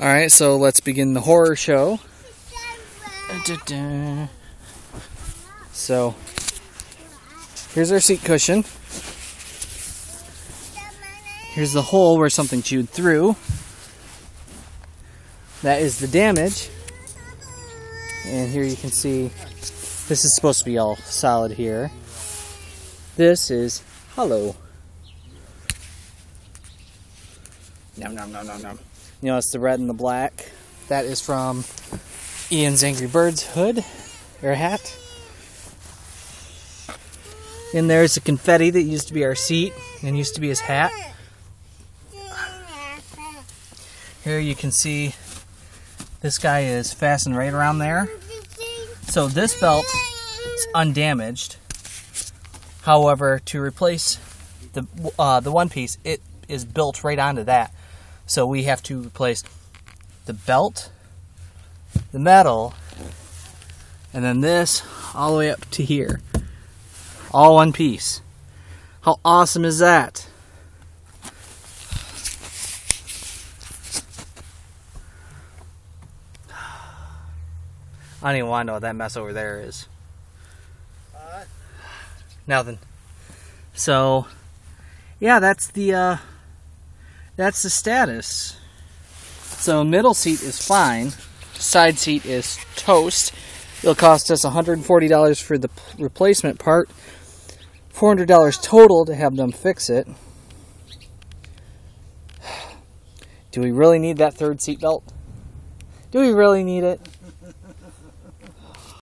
All right, so let's begin the horror show. So, here's our seat cushion. Here's the hole where something chewed through. That is the damage. And here you can see this is supposed to be all solid here. This is hollow. Nom nom nom nom nom. You know, it's the red and the black. That is from Ian's Angry Birds hood or hat. And there's the confetti that used to be our seat and used to be his hat. Here you can see this guy is fastened right around there. So this belt is undamaged. However, to replace the uh, the one piece, it is built right onto that. So we have to replace the belt, the metal, and then this all the way up to here. All one piece. How awesome is that? I don't even want to know what that mess over there is. Uh, Nothing. So, yeah, that's the uh, that's the status. So middle seat is fine. Side seat is toast. It'll cost us $140 for the replacement part. $400 total to have them fix it. Do we really need that third seat belt? Do we really need it?